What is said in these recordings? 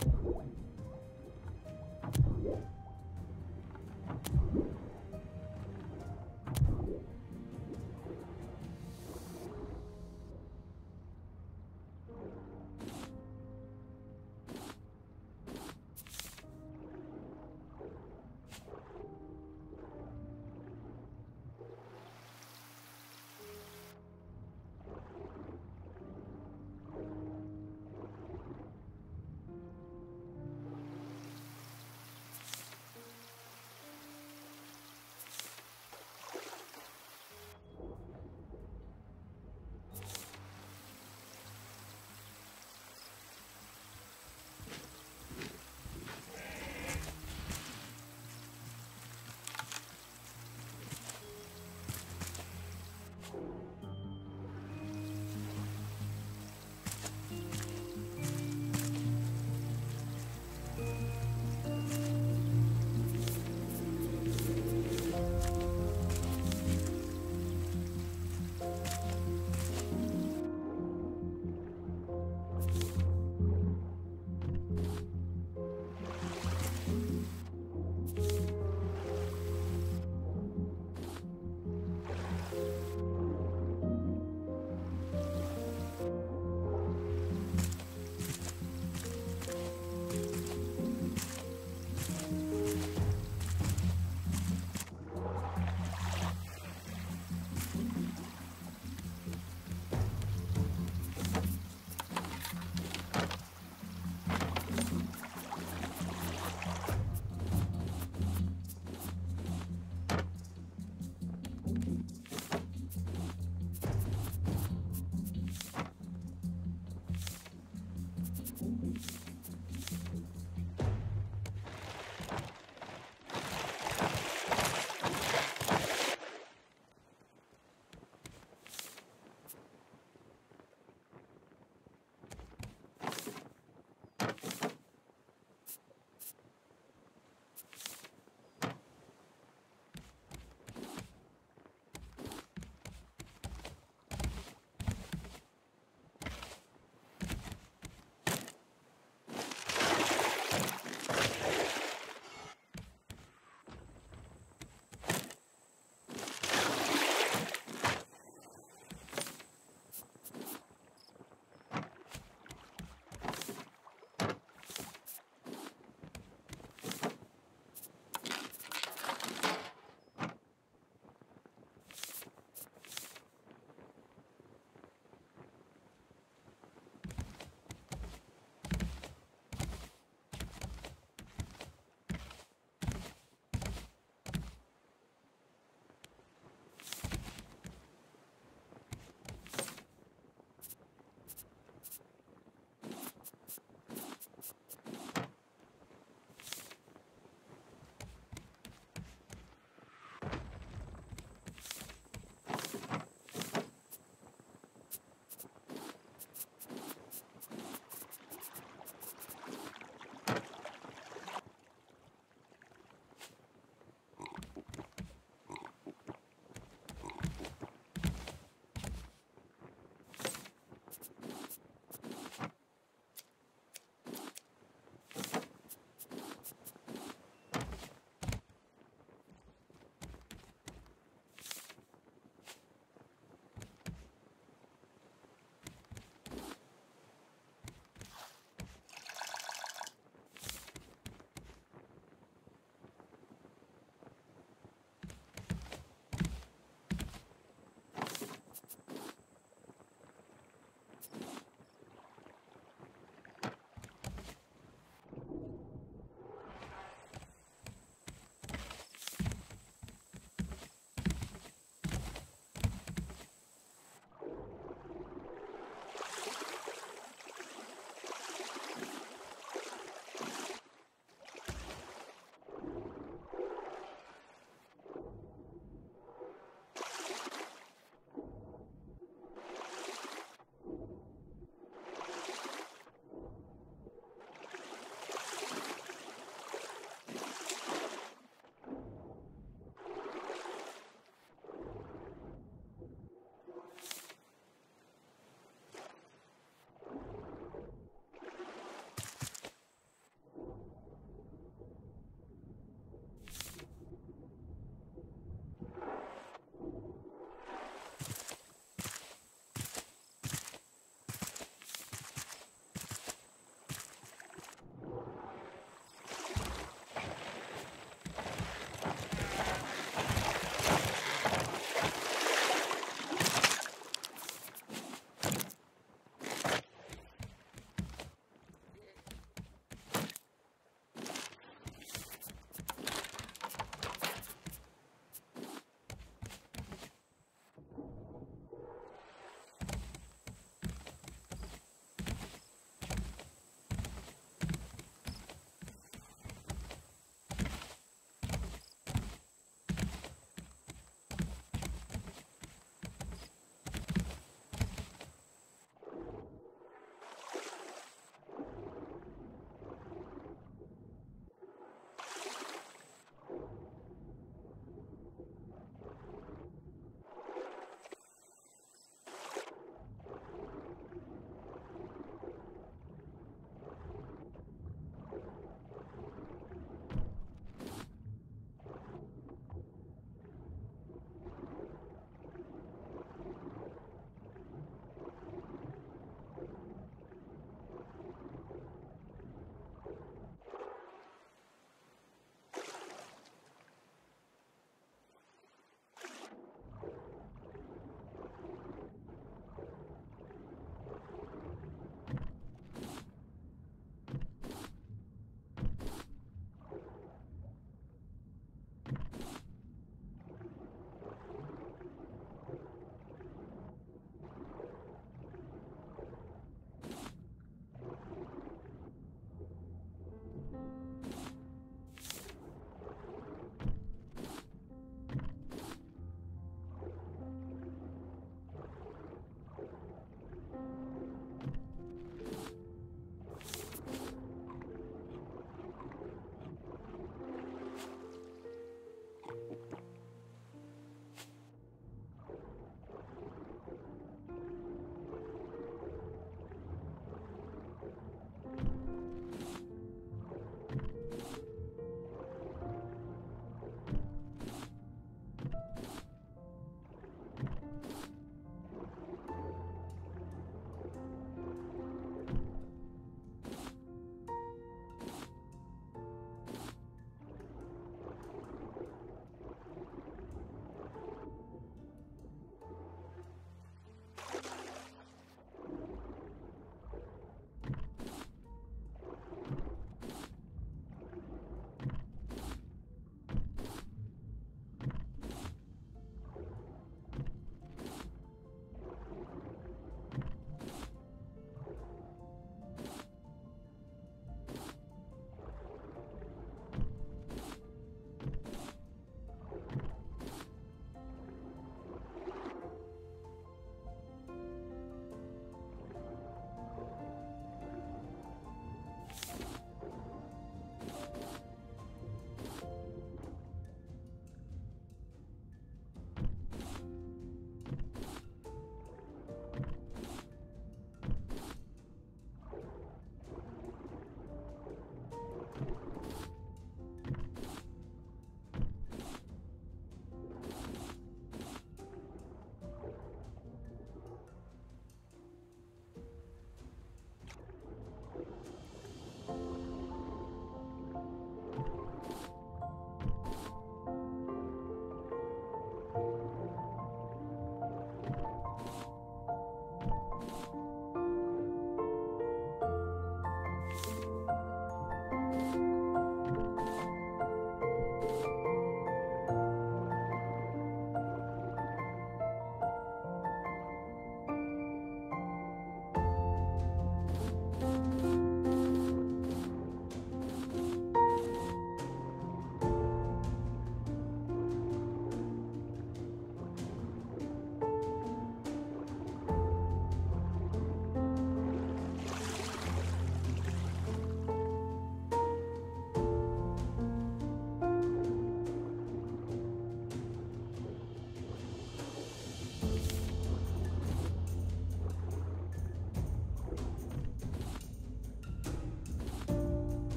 you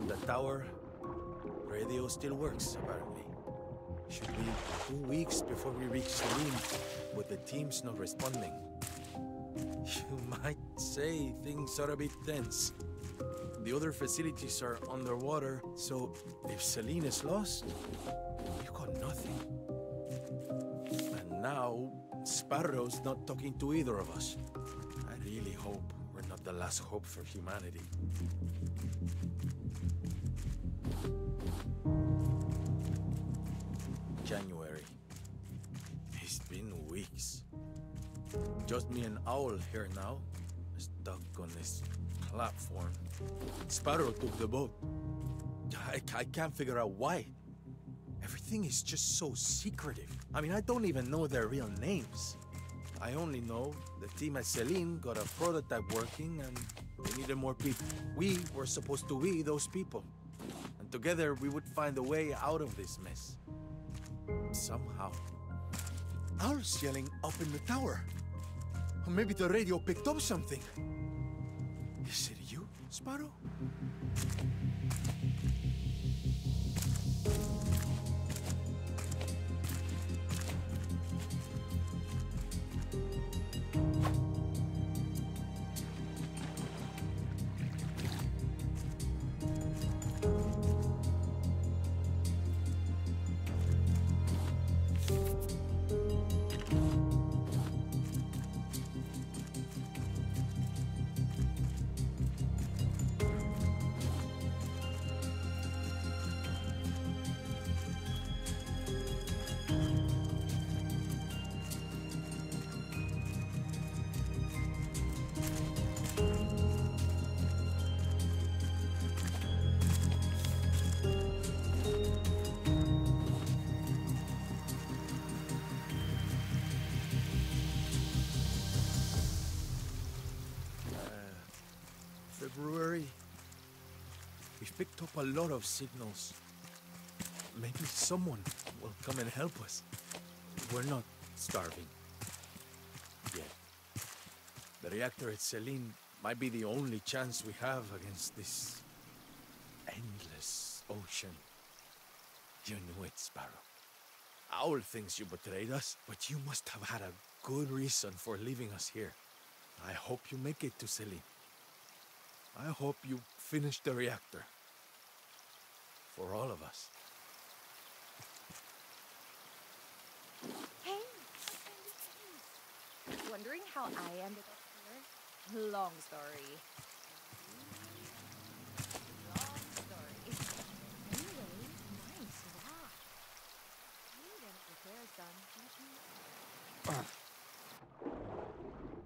climbed the tower. Radio still works, apparently. Should be two weeks before we reach Celine, but the team's not responding. You might say things are a bit tense. The other facilities are underwater, so if Celine is lost, you got nothing. And now, Sparrow's not talking to either of us. I really hope we're not the last hope for humanity. Just me and Owl here now, stuck on this platform. Sparrow took the boat. I, I can't figure out why. Everything is just so secretive. I mean, I don't even know their real names. I only know the team at Celine got a prototype working and they needed more people. We were supposed to be those people. And together we would find a way out of this mess. Somehow. Owl's yelling up in the tower. Or maybe the radio picked up something. Is it you, Sparrow? A lot of signals. Maybe someone will come and help us. We're not starving. Yet. The reactor at Celine might be the only chance we have against this endless ocean. You knew it, Sparrow. Owl thinks you betrayed us, but you must have had a good reason for leaving us here. I hope you make it to Celine. I hope you finish the reactor. For all of us. Hey! Wondering how I ended up here? Long story. Long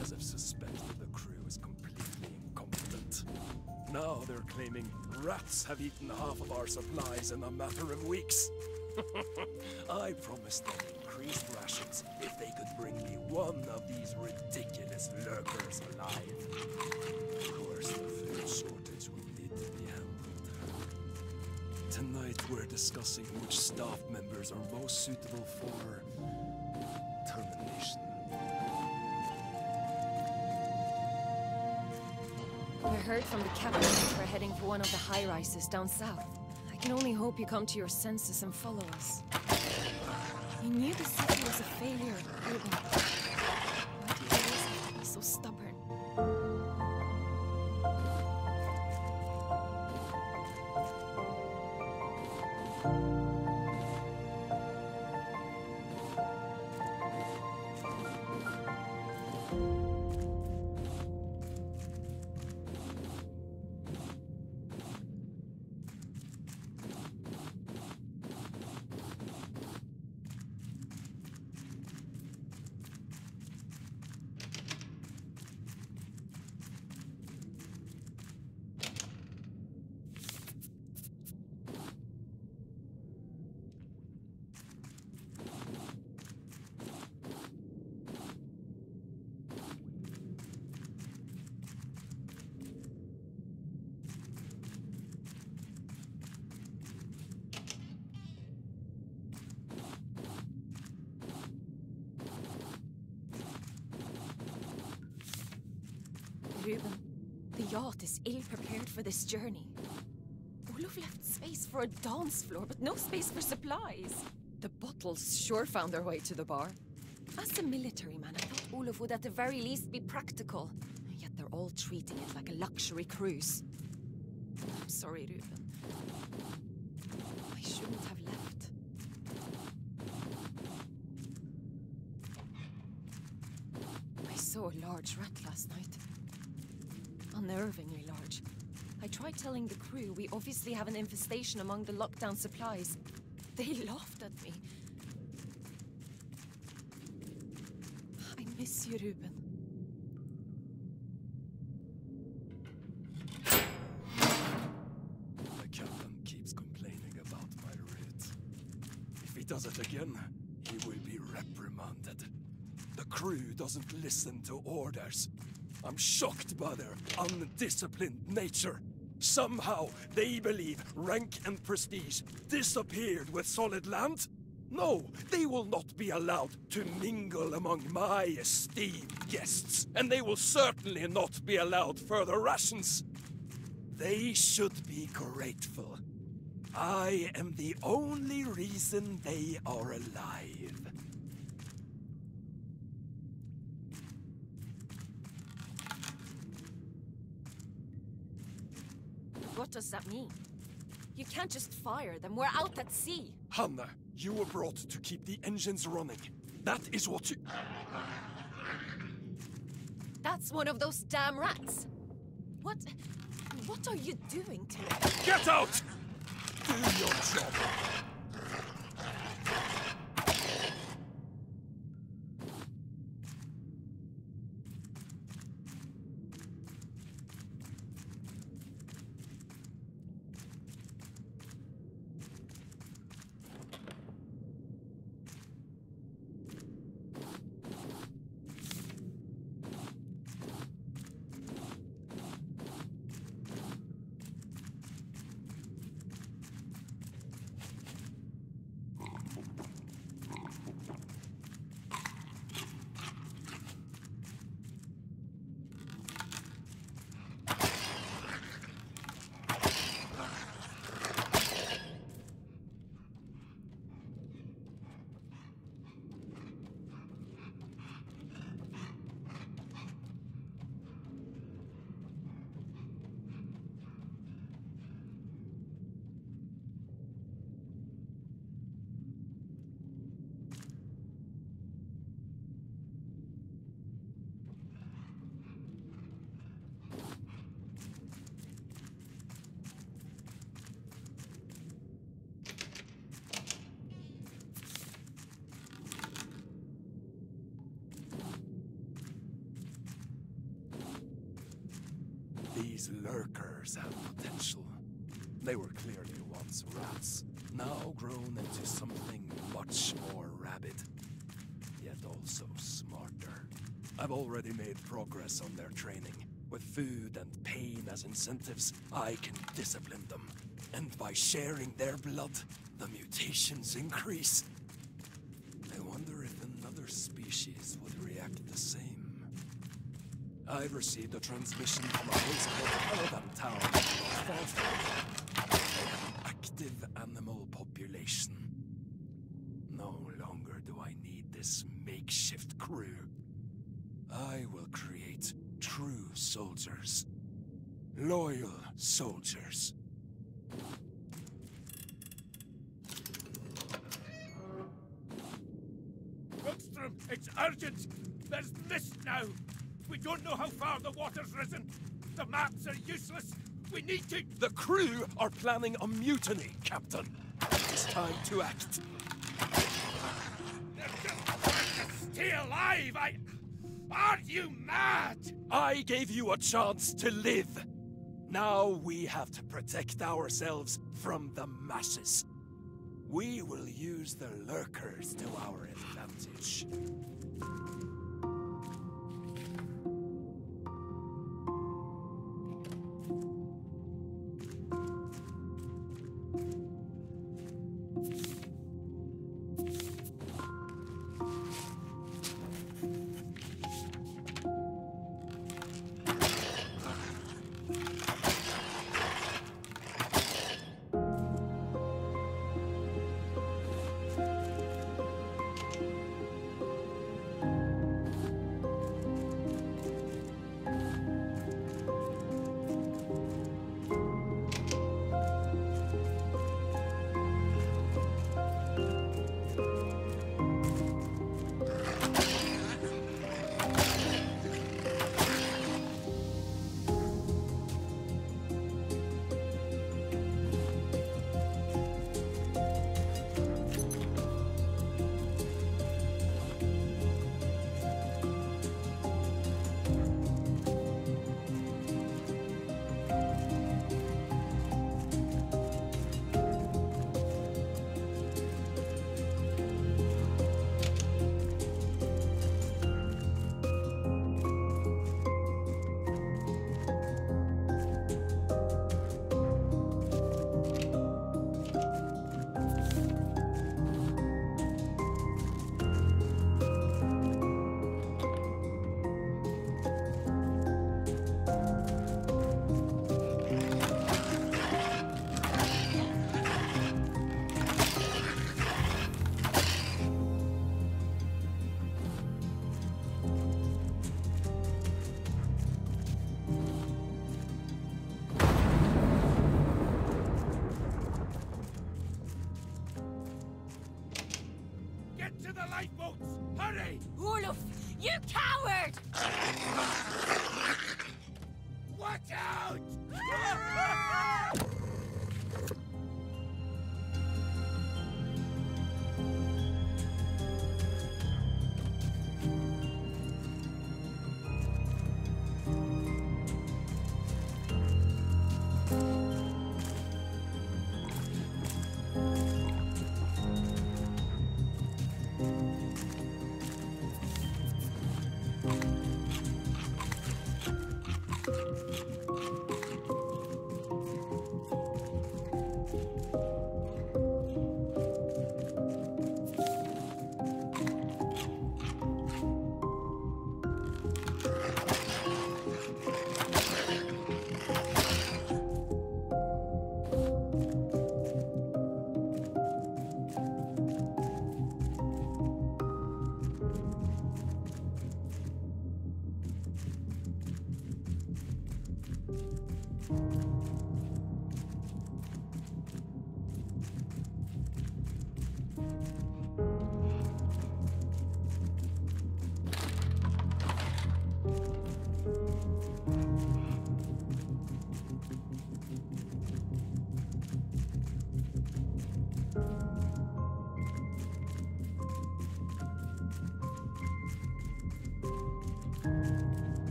As I've suspected, the crew is completely incompetent. Now they're claiming rats have eaten half of our supplies in a matter of weeks. I promised them increased rations if they could bring me one of these ridiculous lurkers alive. Tonight we're discussing which staff members are most suitable for termination. We heard from the captain that we're heading for one of the high rises down south. I can only hope you come to your senses and follow us. You knew the city was a failure. Why the is ill prepared for this journey. Olaf left space for a dance floor, but no space for supplies. The bottles sure found their way to the bar. As a military man, I thought Olaf would at the very least be practical. Yet they're all treating it like a luxury cruise. I'm sorry, Ruben. I shouldn't have left. I saw a large rat last night. Unnervingly large. I tried telling the crew we obviously have an infestation among the lockdown supplies. They laughed at me. I miss you, Ruben. The captain keeps complaining about my writ. If he does it again, he will be reprimanded. The crew doesn't listen to orders. I'm shocked by their undisciplined nature. Somehow they believe rank and prestige disappeared with solid land. No, they will not be allowed to mingle among my esteemed guests, and they will certainly not be allowed further rations. They should be grateful. I am the only reason they are alive. What does that mean? You can't just fire them. We're out at sea. Hanna, you were brought to keep the engines running. That is what you. That's one of those damn rats. What? What are you doing to it? Get out! Do your job. These lurkers have potential. They were clearly once rats, now grown into something much more rabid, yet also smarter. I've already made progress on their training. With food and pain as incentives, I can discipline them. And by sharing their blood, the mutations increase. I wonder if another species would react the same. I've received a transmission from a called Caravan Town. Active animal population. No longer do I need this makeshift crew. I will create true soldiers. Loyal soldiers. Rookstrom, it's urgent! There's mist now! We don't know how far the water's risen! The maps are useless! We need to... The crew are planning a mutiny, Captain. It's time to act. They're just trying to stay alive! I... Are you mad? I gave you a chance to live. Now we have to protect ourselves from the masses. We will use the lurkers to our advantage.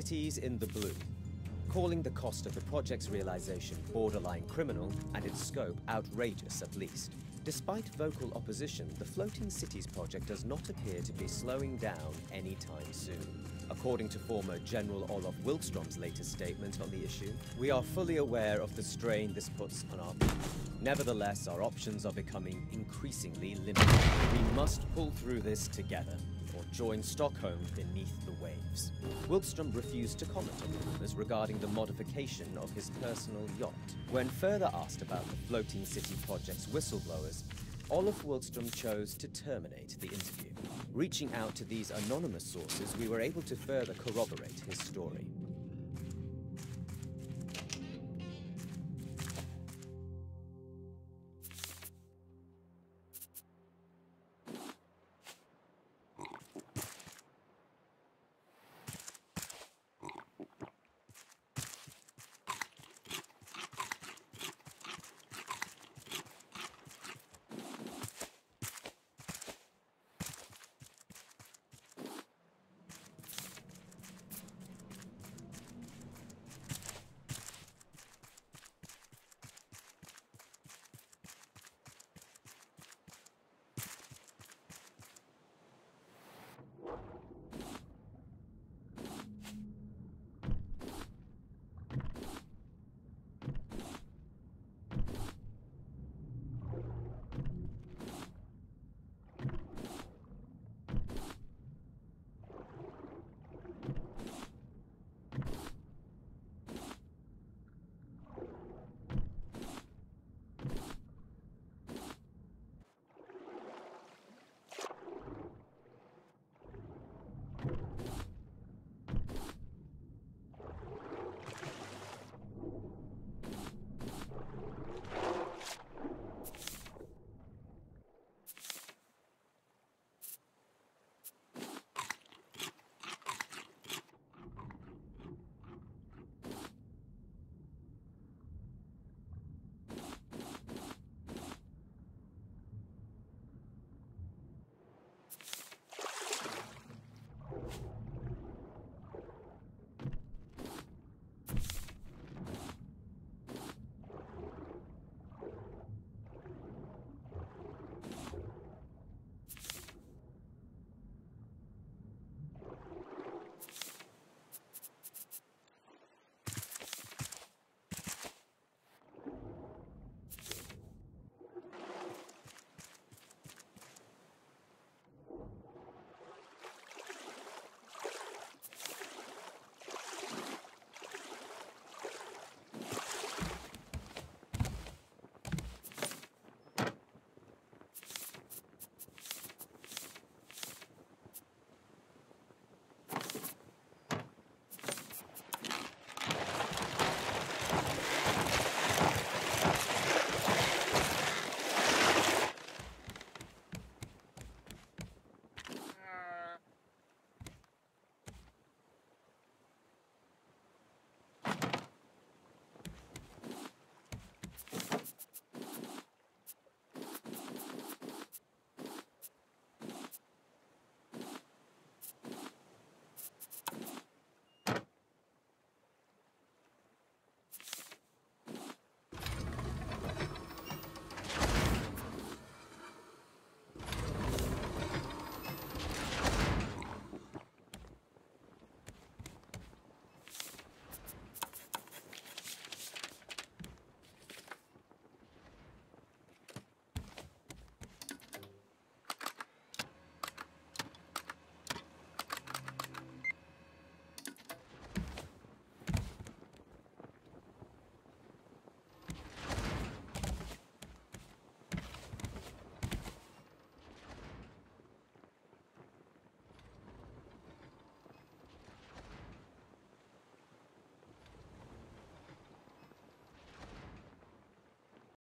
Cities in the blue, calling the cost of the project's realization borderline criminal and its scope outrageous at least. Despite vocal opposition, the Floating Cities project does not appear to be slowing down anytime soon. According to former General Olaf Wilkstrom's latest statement on the issue, we are fully aware of the strain this puts on our people. Nevertheless, our options are becoming increasingly limited. We must pull through this together, or join Stockholm beneath the waves. Wilkstrom refused to comment on the rumors regarding the modification of his personal yacht. When further asked about the Floating City Project's whistleblowers, Olaf Wilkstrom chose to terminate the interview. Reaching out to these anonymous sources, we were able to further corroborate his story.